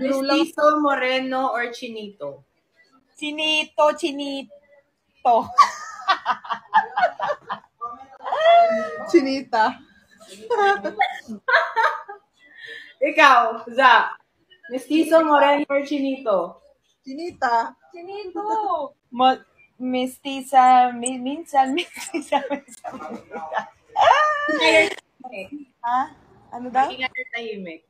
Mestizo, moreno, or chinito? Chinito, chinito. Chinita. Ikaw, Za. Mestizo, moreno, or chinito? Chinita. Chinito. Mo, mestiza, mi, minsan, mestiza, minsan. ha? Ano daw? Ingat or tahimik?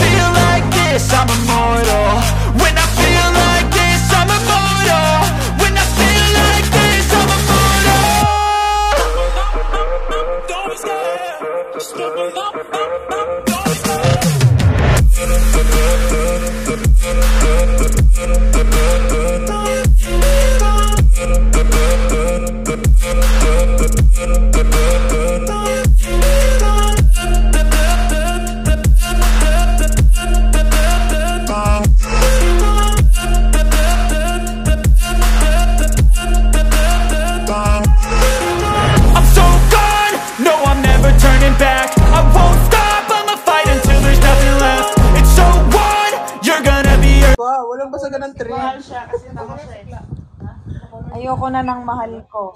feel like this, I'm immortal. When walang basagan ng tree. Ayoko na ng mahal ko.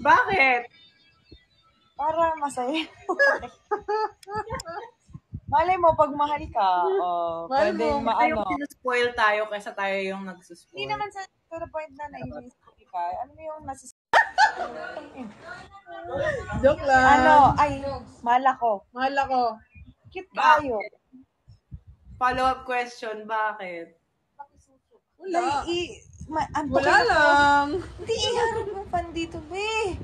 Bakit? Para masaya. Malay mo, pag mahal ka, oh, Mahal pwede mo, maano. Yung sinuspoil tayo kaysa tayo yung nagsuspoil. Hindi naman sa to the point na nainis ka. Ano mo yung nasis... Joke lang. ano, ay, mahal ako. Mahal ako. Cute tayo. Follow-up question, bakit? Wala. Ay, i, ma, ang Wala bakit- lang. Hindi, iharap mo pan dito, be.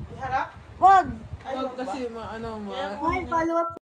Wag. Wag kasi ma, ano, ma. Ay, follow-up